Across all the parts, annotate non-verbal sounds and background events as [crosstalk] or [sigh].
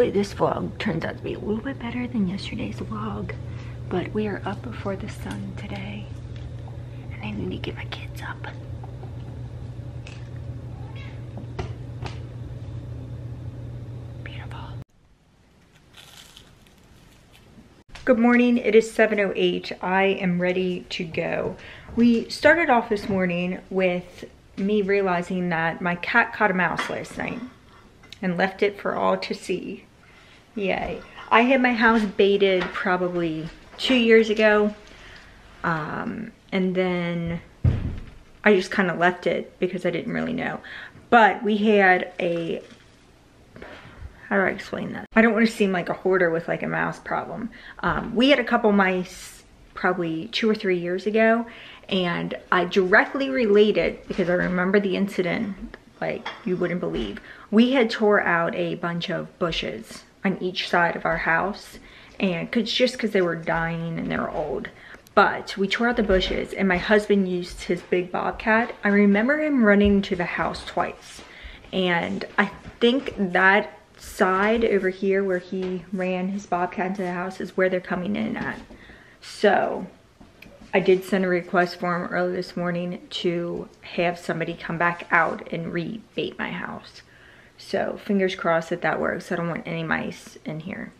Hopefully this vlog turns out to be a little bit better than yesterday's vlog. But we are up before the sun today. And I need to get my kids up. Beautiful. Good morning, it is 7.08. I am ready to go. We started off this morning with me realizing that my cat caught a mouse last night and left it for all to see. Yay. I had my house baited probably two years ago. Um, and then I just kind of left it because I didn't really know. But we had a, how do I explain that? I don't want to seem like a hoarder with like a mouse problem. Um, we had a couple mice probably two or three years ago and I directly related because I remember the incident like you wouldn't believe. We had tore out a bunch of bushes on each side of our house and cause, just because they were dying and they're old. But we tore out the bushes and my husband used his big bobcat. I remember him running to the house twice. And I think that side over here where he ran his bobcat into the house is where they're coming in at. So I did send a request form early this morning to have somebody come back out and rebait my house. So fingers crossed that that works. I don't want any mice in here.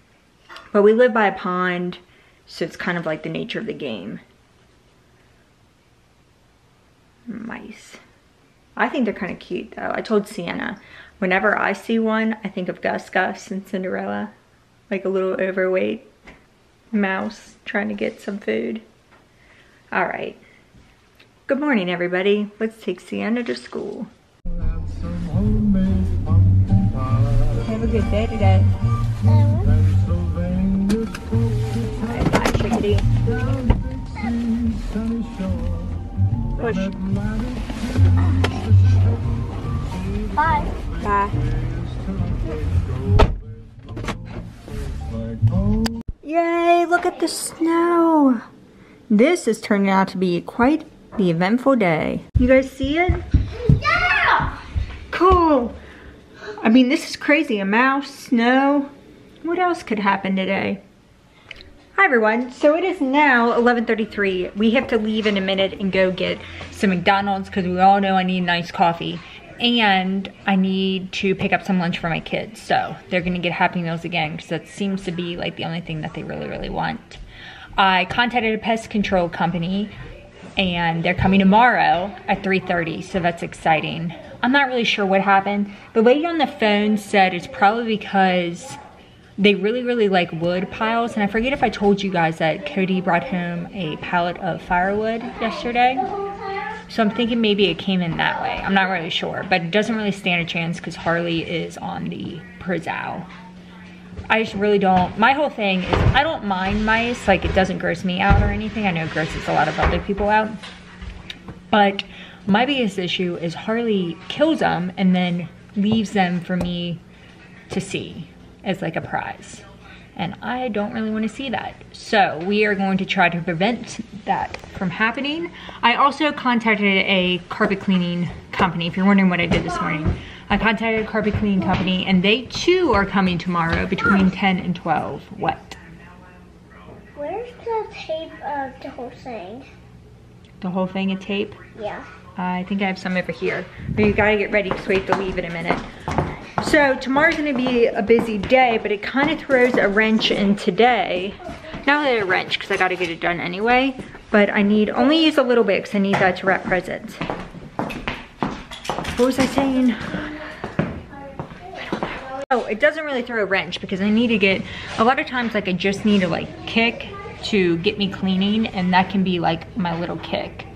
But we live by a pond, so it's kind of like the nature of the game. Mice. I think they're kind of cute though. I told Sienna, whenever I see one, I think of Gus Gus and Cinderella. Like a little overweight mouse trying to get some food. All right. Good morning, everybody. Let's take Sienna to school. Have a good day today. Bye, bye, chickadee. Push. Bye. Bye. Yay, look at the snow. This is turning out to be quite the eventful day. You guys see it? Yeah. Cool. I mean, this is crazy. A mouse, snow. What else could happen today? Hi everyone. So it is now 11.33. We have to leave in a minute and go get some McDonald's because we all know I need nice coffee. And I need to pick up some lunch for my kids. So they're to get Happy Meals again because that seems to be like the only thing that they really, really want. I contacted a pest control company and they're coming tomorrow at 3.30, so that's exciting. I'm not really sure what happened. The lady on the phone said it's probably because they really, really like wood piles. And I forget if I told you guys that Cody brought home a pallet of firewood yesterday. So I'm thinking maybe it came in that way. I'm not really sure, but it doesn't really stand a chance because Harley is on the Prozac. I just really don't, my whole thing is I don't mind mice, like it doesn't gross me out or anything. I know it grosses a lot of other people out. But my biggest issue is Harley kills them and then leaves them for me to see as like a prize. And I don't really want to see that. So we are going to try to prevent that from happening. I also contacted a carpet cleaning company, if you're wondering what I did this morning. I contacted a carpet cleaning company and they too are coming tomorrow between 10 and 12. What? Where's the tape of the whole thing? The whole thing of tape? Yeah. Uh, I think I have some over here. But you gotta get ready because we have to leave in a minute. So tomorrow's gonna be a busy day, but it kind of throws a wrench in today. Not really a wrench because I gotta get it done anyway, but I need, only use a little bit because I need that to wrap presents. What was I saying? Oh, it doesn't really throw a wrench because I need to get, a lot of times like I just need to like kick to get me cleaning and that can be like my little kick.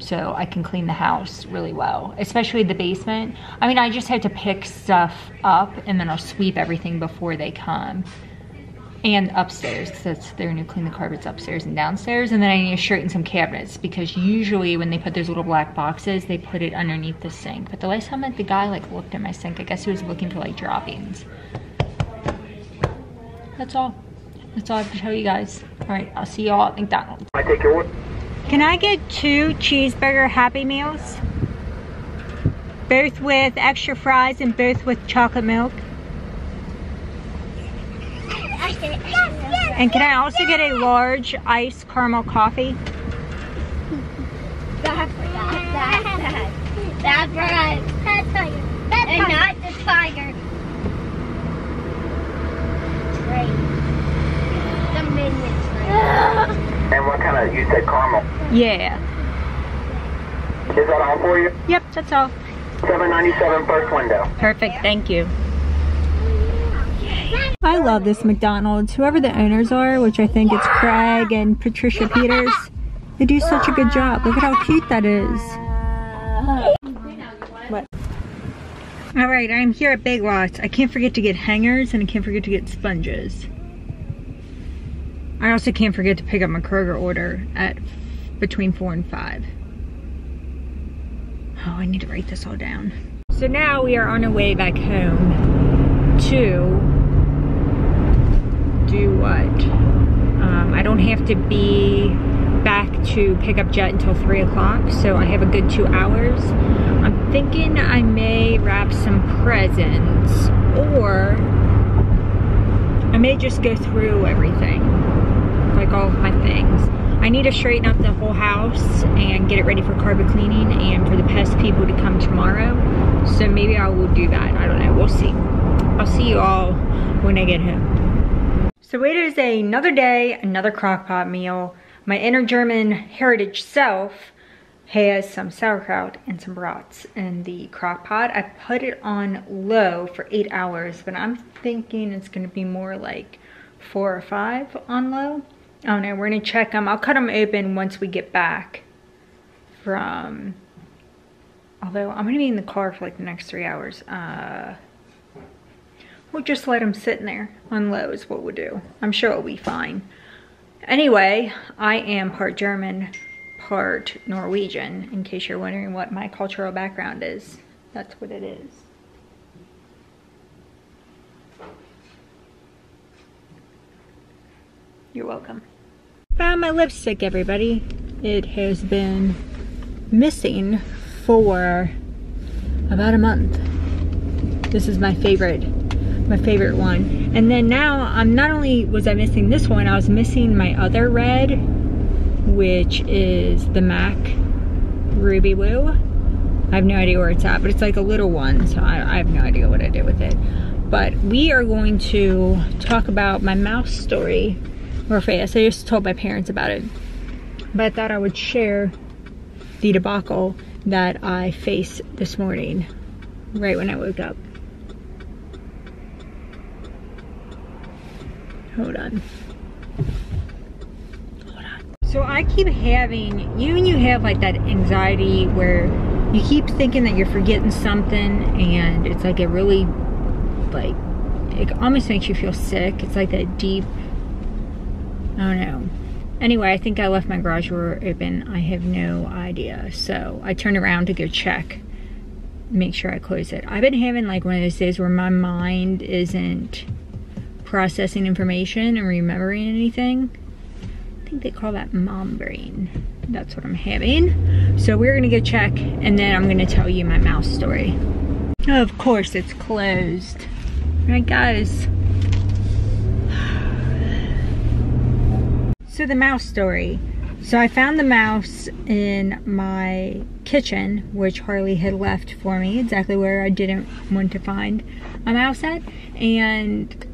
So I can clean the house really well, especially the basement. I mean, I just have to pick stuff up and then I'll sweep everything before they come. And upstairs, because they're gonna clean the carpets upstairs and downstairs. And then I need to straighten some cabinets because usually when they put those little black boxes, they put it underneath the sink. But the last time that the guy like looked at my sink, I guess he was looking for like droppings. That's all. That's all I have to tell you guys. All right, I'll see y'all at McDonald's. I take your order. Can I get two cheeseburger Happy Meals? Both with extra fries and both with chocolate milk. And can I also get a large iced caramel coffee? That's for that. That's that. That's for us. That's tiger. That's and not the tiger. Train. The minion train. And what kind of, you said caramel. Yeah. Is that all for you? Yep, that's all. 797 first window. Perfect, thank you. I love this McDonald's. Whoever the owners are, which I think it's Craig and Patricia Peters, they do such a good job. Look at how cute that is. What? All right, I'm here at Big Lots. I can't forget to get hangers and I can't forget to get sponges. I also can't forget to pick up my Kroger order at between four and five. Oh, I need to write this all down. So now we are on our way back home to do what? Um, I don't have to be back to pick up Jet until 3 o'clock, so I have a good two hours. I'm thinking I may wrap some presents, or I may just go through everything, like all of my things. I need to straighten up the whole house and get it ready for carpet cleaning and for the pest people to come tomorrow. So maybe I will do that. I don't know. We'll see. I'll see you all when I get home. So it is another day, another crockpot meal. My inner German heritage self has some sauerkraut and some brats in the crock pot. I put it on low for eight hours, but I'm thinking it's gonna be more like four or five on low. Oh don't we're gonna check them. I'll cut them open once we get back from, although I'm gonna be in the car for like the next three hours. Uh, we'll just let them sit in there on low is what we'll do. I'm sure it'll be fine. Anyway, I am part German, part Norwegian, in case you're wondering what my cultural background is. That's what it is. You're welcome. Found my lipstick, everybody. It has been missing for about a month. This is my favorite, my favorite one. And then now, I'm not only was I missing this one, I was missing my other red, which is the MAC Ruby Woo. I have no idea where it's at, but it's like a little one, so I, I have no idea what I did with it. But we are going to talk about my mouse story or fast. I just told my parents about it. But I thought I would share the debacle that I faced this morning, right when I woke up. Hold on. So I keep having, you and you have like that anxiety where you keep thinking that you're forgetting something and it's like it really, like, it almost makes you feel sick. It's like that deep I don't know. Anyway, I think I left my garage door open. I have no idea. So I turned around to go check, make sure I close it. I've been having like one of those days where my mind isn't processing information and remembering anything. I think they call that mom brain. That's what I'm having. So we're gonna go check and then I'm gonna tell you my mouse story. Of course it's closed. All right guys. [sighs] So the mouse story. So I found the mouse in my kitchen, which Harley had left for me, exactly where I didn't want to find a mouse at. And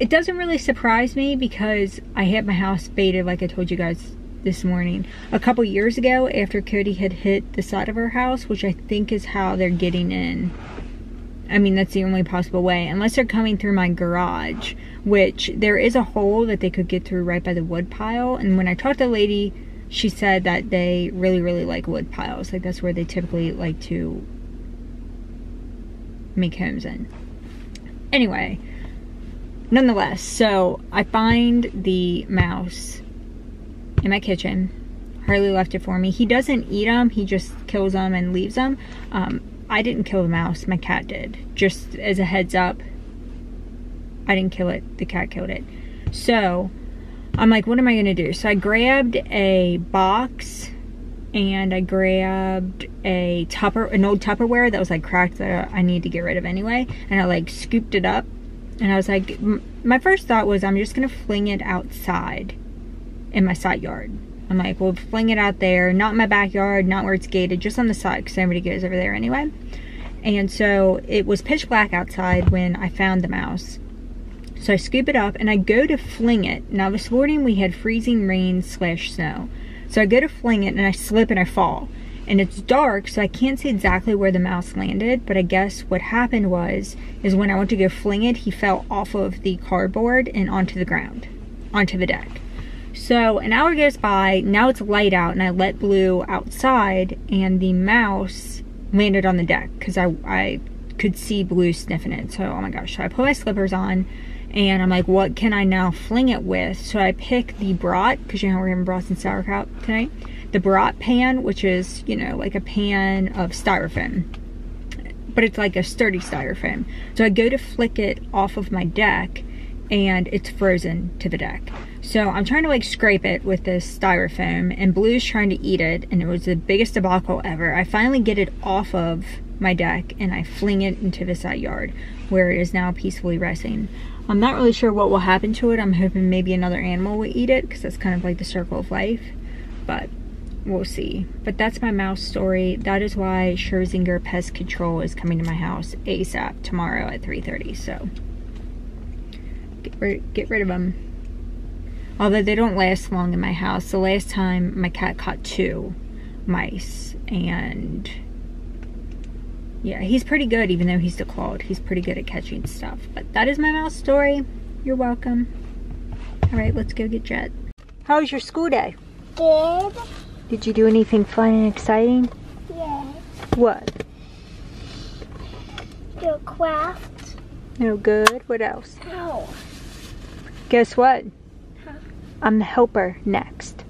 it doesn't really surprise me because I had my house baited, like I told you guys this morning. A couple years ago, after Cody had hit the side of our house, which I think is how they're getting in. I mean, that's the only possible way, unless they're coming through my garage, which there is a hole that they could get through right by the wood pile. And when I talked to the lady, she said that they really, really like wood piles. Like, that's where they typically like to make homes in. Anyway, nonetheless, so I find the mouse in my kitchen. Harley left it for me. He doesn't eat them, he just kills them and leaves them. Um, I didn't kill the mouse, my cat did. Just as a heads up, I didn't kill it, the cat killed it. So, I'm like, what am I gonna do? So I grabbed a box and I grabbed a tupper, an old Tupperware that was like cracked that I need to get rid of anyway. And I like scooped it up And I was like, my first thought was I'm just gonna fling it outside in my side yard. I'm like, well, fling it out there, not in my backyard, not where it's gated, just on the side, because everybody goes over there anyway. And so it was pitch black outside when I found the mouse. So I scoop it up and I go to fling it. Now this morning we had freezing rain slash snow. So I go to fling it and I slip and I fall. And it's dark, so I can't see exactly where the mouse landed, but I guess what happened was, is when I went to go fling it, he fell off of the cardboard and onto the ground, onto the deck. So an hour goes by, now it's light out, and I let Blue outside, and the mouse landed on the deck because I, I could see Blue sniffing it. So, oh my gosh, so I put my slippers on, and I'm like, what can I now fling it with? So I pick the brat, because you know we're having brats and sauerkraut tonight. The brat pan, which is, you know, like a pan of styrofoam. But it's like a sturdy styrofoam. So I go to flick it off of my deck, and it's frozen to the deck. So I'm trying to like scrape it with this styrofoam and Blue's trying to eat it and it was the biggest debacle ever. I finally get it off of my deck and I fling it into the side yard where it is now peacefully resting. I'm not really sure what will happen to it. I'm hoping maybe another animal will eat it because that's kind of like the circle of life. But we'll see. But that's my mouse story. That is why Scherzinger Pest Control is coming to my house ASAP tomorrow at 3.30. So get rid, get rid of them. Although they don't last long in my house. The last time my cat caught two mice and yeah, he's pretty good even though he's declawed. He's pretty good at catching stuff. But that is my mouse story. You're welcome. All right, let's go get Jet. How was your school day? Good. Did you do anything fun and exciting? Yeah. What? Do craft. No good. What else? Ow. Guess what? Huh? I'm the helper next.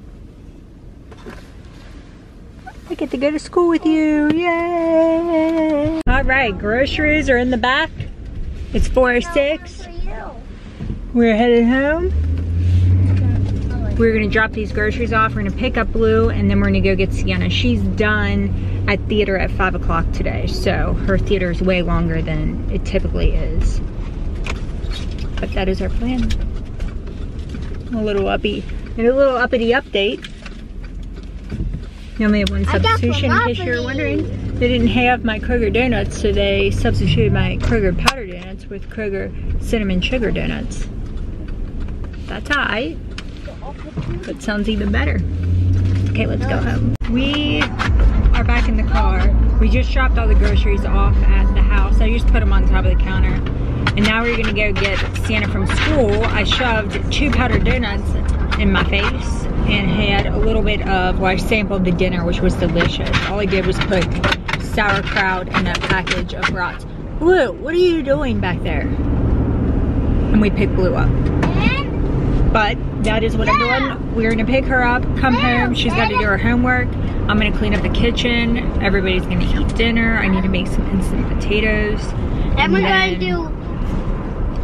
I get to go to school with you. Yay! All right, groceries are in the back. It's 406. For you. We're headed home. We're gonna drop these groceries off. We're gonna pick up Blue and then we're gonna go get Sienna. She's done at theater at five o'clock today. So her theater is way longer than it typically is. But that is our plan. A little uppy, and a little uppity update. You only have one I substitution in case you were wondering. They didn't have my Kroger donuts, so they substituted my Kroger powder donuts with Kroger cinnamon sugar donuts. That's alright. That sounds even better. Okay, let's go home. We are back in the car. We just dropped all the groceries off at the house. I just put them on top of the counter. And now we're gonna go get Sienna from school. I shoved two powdered donuts in my face and had a little bit of, well, I sampled the dinner, which was delicious. All I did was put sauerkraut in a package of brats. Blue, what are you doing back there? And we picked Blue up. But that is what I'm doing. We're gonna pick her up, come home. She's got to do her homework. I'm gonna clean up the kitchen. Everybody's gonna eat dinner. I need to make some instant potatoes. And we're then- to do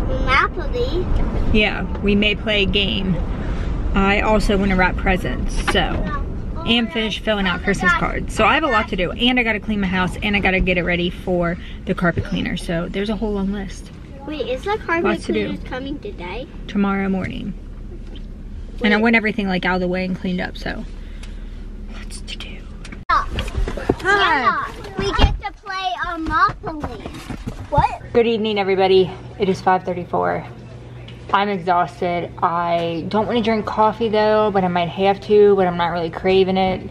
Monopoly. Yeah, we may play a game. I also want to wrap presents, so and finish filling out Christmas cards. So I have a lot to do, and I got to clean my house, and I got to get it ready for the carpet cleaner. So there's a whole long list Wait, is the carpet Lots to do. cleaners coming today? tomorrow morning. And I want everything like out of the way and cleaned up. So lots to do. Yeah, we get to play Monopoly. What? Good evening, everybody. It is 5:34. I'm exhausted. I don't want to drink coffee though, but I might have to. But I'm not really craving it.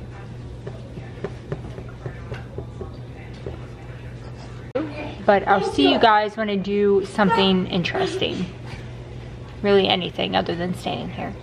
But I'll see you guys when I do something interesting. Really anything other than standing here.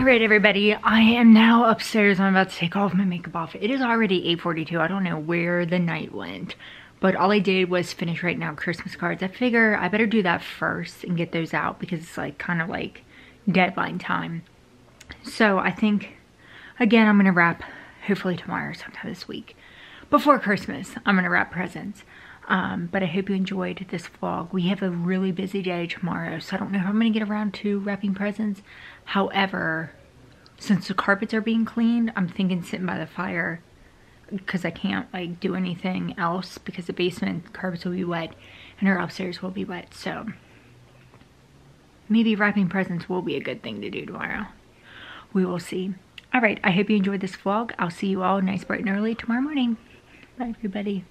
All right, everybody. I am now upstairs. I'm about to take all of my makeup off. It is already 8:42. I don't know where the night went, but all I did was finish right now Christmas cards. I figure I better do that first and get those out because it's like kind of like deadline time. So I think, again, I'm going to wrap hopefully tomorrow or sometime this week. Before Christmas, I'm going to wrap presents. Um, but I hope you enjoyed this vlog. We have a really busy day tomorrow, so I don't know how I'm going to get around to wrapping presents. However, since the carpets are being cleaned, I'm thinking sitting by the fire because I can't like do anything else because the basement carpets will be wet and our upstairs will be wet. So maybe wrapping presents will be a good thing to do tomorrow. We will see. All right, I hope you enjoyed this vlog. I'll see you all nice, bright and early tomorrow morning. Bye, everybody.